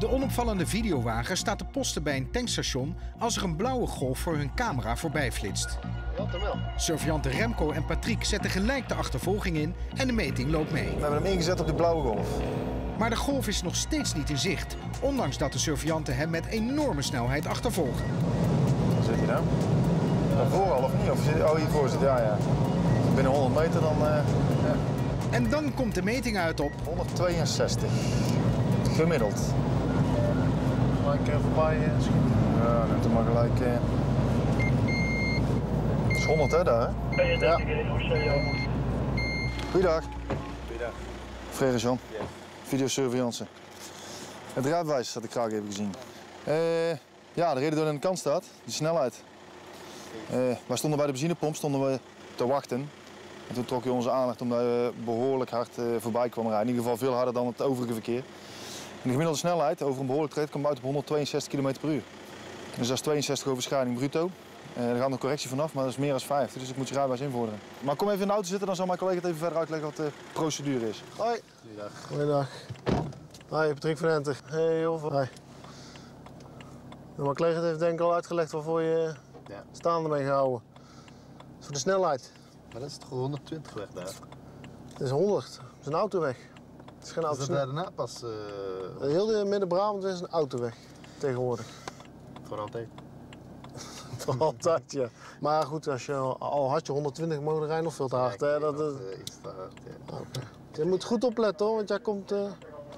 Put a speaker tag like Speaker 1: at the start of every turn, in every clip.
Speaker 1: De onopvallende videowagen staat te posten bij een tankstation als er een blauwe golf voor hun camera voorbij flitst. Surveillanten Remco en Patrick zetten gelijk de achtervolging in en de meting loopt mee.
Speaker 2: We hebben hem ingezet op de blauwe golf.
Speaker 1: Maar de golf is nog steeds niet in zicht, ondanks dat de surveillanten hem met enorme snelheid achtervolgen.
Speaker 2: Waar zit hij nou? Daarvoor al of niet? Of zit, oh, hiervoor zit ja, ja. Binnen 100 meter dan... eh, ja.
Speaker 1: En dan komt de meting uit op
Speaker 2: 162. Gemiddeld. Uh, voorbij uh, schieten. Ja, maar gelijk... eh Het is 100 hè, daar hè? Ja. Goeiedag.
Speaker 3: Goeiedag.
Speaker 2: Frère Jean. Videosurveillance. Het rijbewijs had ik graag even gezien. Eh, ja, de reden door aan de kant staat, die snelheid. Eh wij stonden bij de benzinepomp stonden we te wachten. En toen trok hij onze aandacht omdat we behoorlijk hard eh, voorbij kwamen rijden. In ieder geval veel harder dan het overige verkeer. En de gemiddelde snelheid over een behoorlijk traject komt uit op 162 km per uur. Dus dat is 62 overschrijding bruto. Eh er gaat nog correctie vanaf, maar dat is meer dan 50, dus ik moet je rijbewijs invorderen. Maar kom even in de auto zitten, dan zal mijn collega het even verder uitleggen wat de procedure is. Hoi.
Speaker 3: Goeiedag.
Speaker 4: Goeiedag. Hoi, Patrick van Enter. Hey, Jof. Hoi. Nou, mijn collega heeft denk ik al uitgelegd waarvoor je
Speaker 3: Ja.
Speaker 4: staande mee gehouden. Dat is voor de snelheid.
Speaker 3: Maar dat is toch 120 weg daar?
Speaker 4: Het is 100. Het is een autoweg. Het is geen auto.
Speaker 3: dat daarna pas eh,
Speaker 4: Heel de Midden-Brabant is een autoweg tegenwoordig.
Speaker 3: voor altijd?
Speaker 4: Voor altijd, ja. Maar goed, als je, al had je 120 mogen rijden, nog veel te hard.
Speaker 3: Ja,
Speaker 4: Hè? Dat, is-
Speaker 3: eh, iets te hard, ja.
Speaker 4: je moet goed opletten hoor, want jij komt... eh,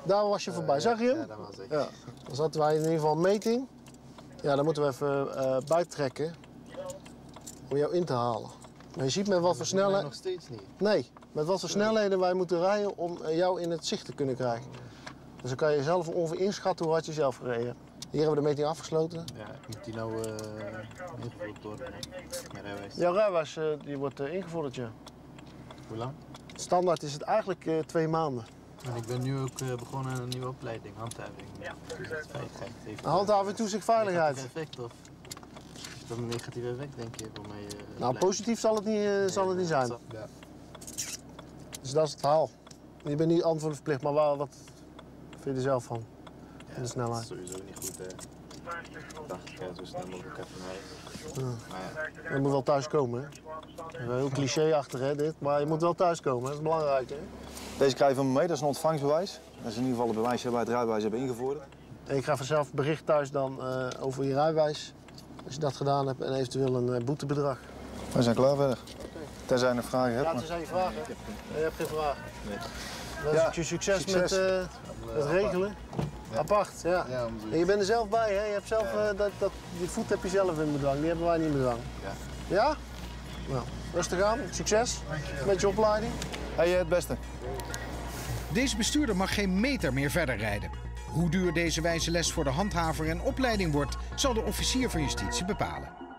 Speaker 4: daar was je voorbij. Zag je hem?
Speaker 3: Ja, dat was ik.
Speaker 4: Ja, dan zaten wij in ieder geval een meting. Ja, dan moeten we even bijtrekken om jou in te halen. Maar je ziet met wat voor snelheid...
Speaker 3: nog steeds niet.
Speaker 4: Nee, met wat voor snelheden wij moeten rijden om eh, jou in het zicht te kunnen krijgen. Dus dan kan je zelf ongeveer inschatten hoe hard je zelf gereden. Hier hebben we de meting afgesloten.
Speaker 3: Ja, moet die nou eh ingevuld worden? Mijn rijbewijs.
Speaker 4: Jouw eh, die wordt eh, ingevorderd, ja.
Speaker 3: Hoe lang?
Speaker 4: Standaard is het eigenlijk eh, twee maanden.
Speaker 3: En ik ben nu ook eh, begonnen aan een nieuwe opleiding, handhaving. Ja. Veiligheid. Heeft,
Speaker 4: Handhaving, toezicht, veiligheid.
Speaker 3: Effect of? Dat een negatief effect, denk je, voor mij? eh,
Speaker 4: Nou, positief zal het niet, eh, zal het niet zijn.
Speaker 3: Ja.
Speaker 4: Dus dat is het verhaal. Je bent niet antwoordverplicht, maar wel, wat vind je er zelf van?
Speaker 3: Ja,
Speaker 4: de
Speaker 3: dat
Speaker 4: snelheid.
Speaker 3: is sowieso niet goed, hè. Ik dacht, ik ga zo snel mogelijk even ja,
Speaker 4: Je moet wel thuis komen, hè? Dat heel clichéachtig, hè, dit. Maar je moet wel thuis komen, hè? dat is belangrijk, hè?
Speaker 2: Deze krijg je van me mee, dat is een ontvangstbewijs. Dat is in ieder geval een bewijs dat wij het rijbewijs hebben ingevorderd.
Speaker 4: En ik ga vanzelf bericht thuis dan eh, over je rijbewijs. Als je dat gedaan hebt en eventueel een eh, boetebedrag.
Speaker 2: We zijn klaar verder. Tenzij je nog vragen hebt.
Speaker 4: Ja, tenzij je vragen hebt. Je hebt geen vraag.
Speaker 3: Nee.
Speaker 4: Dan
Speaker 2: Ja,
Speaker 4: je succes,
Speaker 2: succes.
Speaker 4: met eh, het regelen. Apart, ja.
Speaker 3: ja, om
Speaker 4: En je bent er zelf bij, hè? Je hebt zelf, eh, dat, dat, die voet heb je zelf in bedwang, die hebben wij niet in bedwang.
Speaker 3: Ja.
Speaker 4: Ja? Nou, rustig aan, succes met je opleiding.
Speaker 2: Hey, het beste.
Speaker 1: Deze bestuurder mag geen meter meer verder rijden. Hoe duur deze wijze les voor de handhaver en opleiding wordt, zal de officier van justitie bepalen.